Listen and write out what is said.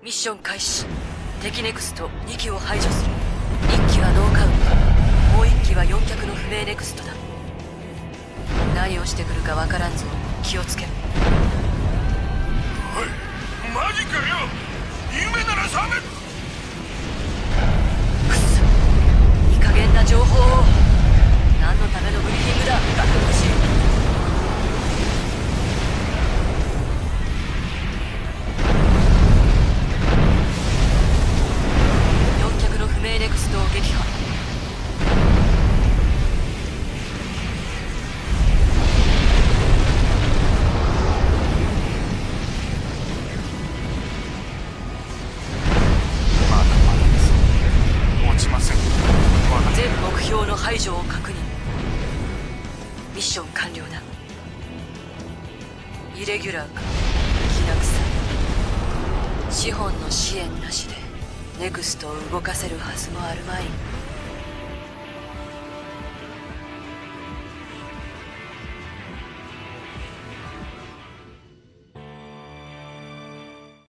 ミッション開始。敵ネクスト2機を排除する。1機はノーカウント。もう1機は4脚の不明ネクストだ。何をしてくるかわからんぞ。気をつけろ。おいマジかよ。夢なら覚め。解除を確認。ミッション完了だ。イレギュラーか。きな臭い資本の支援なしでネクストを動かせるはずもあるまい。